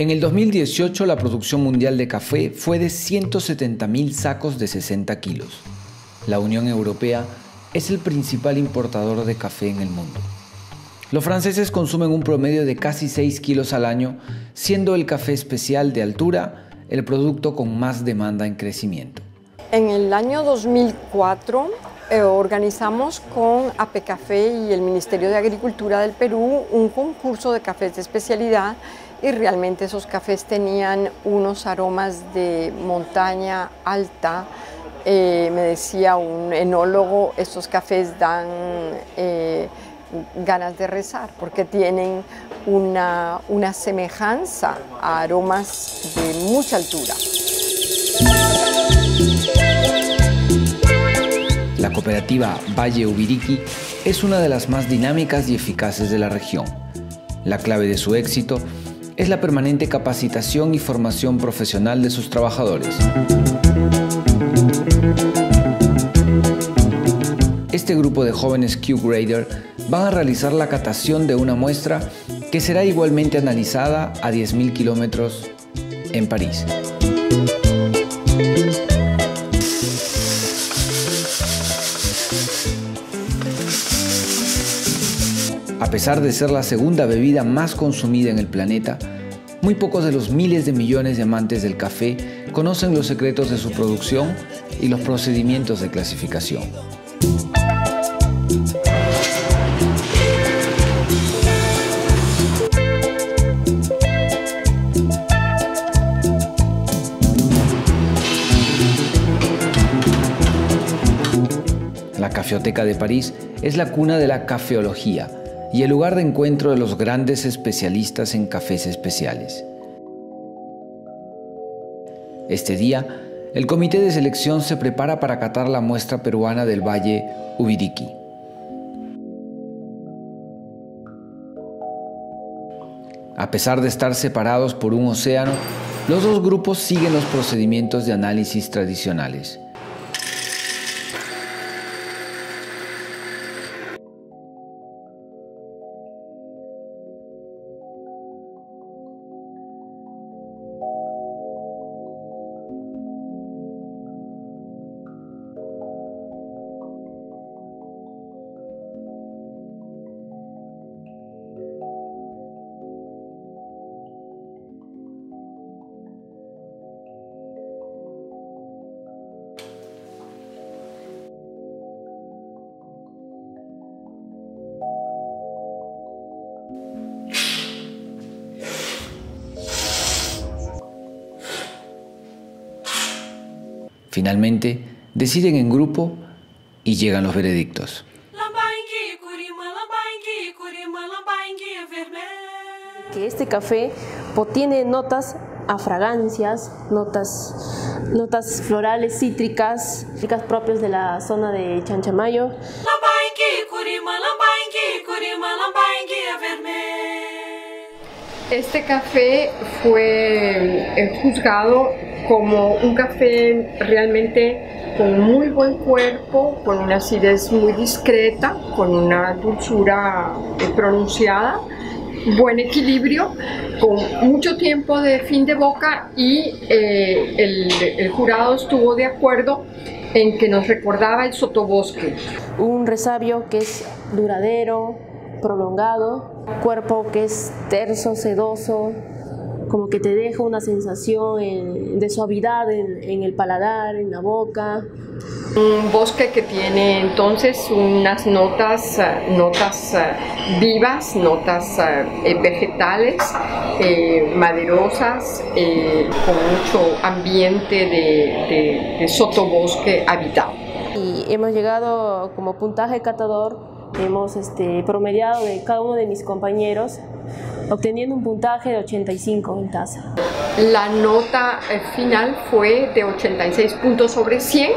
En el 2018 la producción mundial de café fue de 170.000 sacos de 60 kilos. La Unión Europea es el principal importador de café en el mundo. Los franceses consumen un promedio de casi 6 kilos al año, siendo el café especial de altura el producto con más demanda en crecimiento. En el año 2004 eh, organizamos con AP Café y el Ministerio de Agricultura del Perú un concurso de cafés de especialidad y realmente esos cafés tenían unos aromas de montaña alta. Eh, me decía un enólogo, estos cafés dan eh, ganas de rezar porque tienen una, una semejanza a aromas de mucha altura. Cooperativa Valle Ubiriqui es una de las más dinámicas y eficaces de la región. La clave de su éxito es la permanente capacitación y formación profesional de sus trabajadores. Este grupo de jóvenes Q-Grader van a realizar la catación de una muestra que será igualmente analizada a 10.000 kilómetros en París. A pesar de ser la segunda bebida más consumida en el planeta, muy pocos de los miles de millones de amantes del café conocen los secretos de su producción y los procedimientos de clasificación. La Cafeoteca de París es la cuna de la cafeología y el lugar de encuentro de los grandes especialistas en cafés especiales. Este día, el comité de selección se prepara para catar la muestra peruana del Valle Ubiriqui. A pesar de estar separados por un océano, los dos grupos siguen los procedimientos de análisis tradicionales. Finalmente, deciden en grupo y llegan los veredictos. Que este café tiene notas a fragancias, notas, notas florales cítricas, cítricas propias de la zona de Chanchamayo. Este café fue eh, juzgado como un café realmente con muy buen cuerpo, con una acidez muy discreta, con una dulzura eh, pronunciada, buen equilibrio, con mucho tiempo de fin de boca y eh, el, el jurado estuvo de acuerdo en que nos recordaba el sotobosque. Un resabio que es duradero, prolongado, cuerpo que es terso, sedoso, como que te deja una sensación de suavidad en, el paladar, en la boca. Un bosque que tiene entonces unas notas, eh, notas eh, vivas, notas eh, vegetales, maderosas, con mucho ambiente de, de sotobosque habitado. Y hemos llegado como puntaje catador hemos este, promediado de cada uno de mis compañeros, obteniendo un puntaje de 85 en tasa. La nota eh, final fue de 86 puntos sobre 100,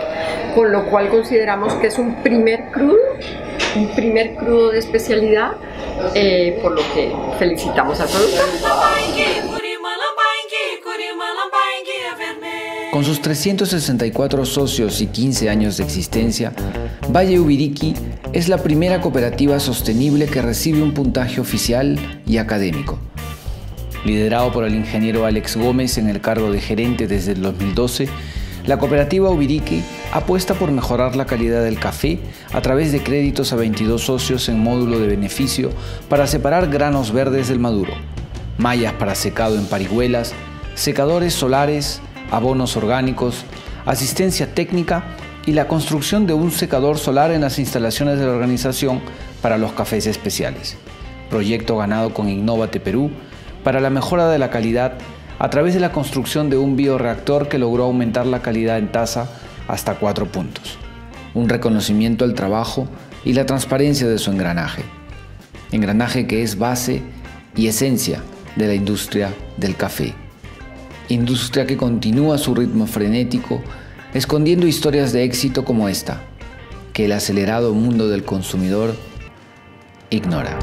con lo cual consideramos que es un primer crudo, un primer crudo de especialidad, eh, por lo que felicitamos al productor. Con sus 364 socios y 15 años de existencia, Valle Ubiriqui es la primera cooperativa sostenible que recibe un puntaje oficial y académico. Liderado por el ingeniero Alex Gómez en el cargo de gerente desde el 2012, la cooperativa Ubirique apuesta por mejorar la calidad del café a través de créditos a 22 socios en módulo de beneficio para separar granos verdes del maduro, mallas para secado en parihuelas, secadores solares, abonos orgánicos, asistencia técnica y la construcción de un secador solar en las instalaciones de la organización para los cafés especiales. Proyecto ganado con Innovate Perú para la mejora de la calidad a través de la construcción de un bioreactor que logró aumentar la calidad en tasa hasta cuatro puntos. Un reconocimiento al trabajo y la transparencia de su engranaje. Engranaje que es base y esencia de la industria del café. Industria que continúa su ritmo frenético, escondiendo historias de éxito como esta, que el acelerado mundo del consumidor ignora.